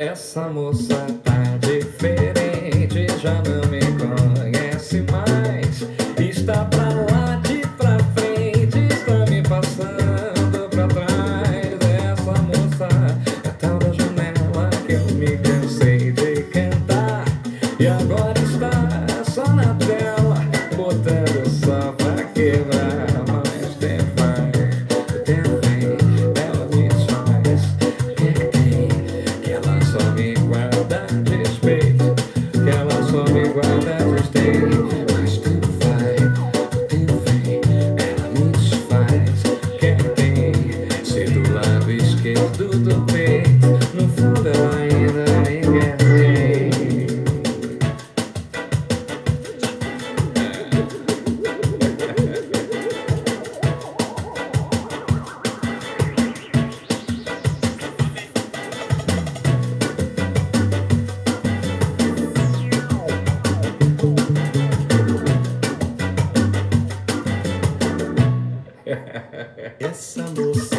Essa moça tá diferente, já não me conhece mais. Está pra lá de pra frente, está me passando pra trás. Essa moça é tal da janela que eu me cansei de cantar. E agora só me guarda respeito. Que ela só me guarda desdém. Mas tem vai, tem vem, ela me desfaz. Que tem, se do lado esquerdo do peito, Essa moça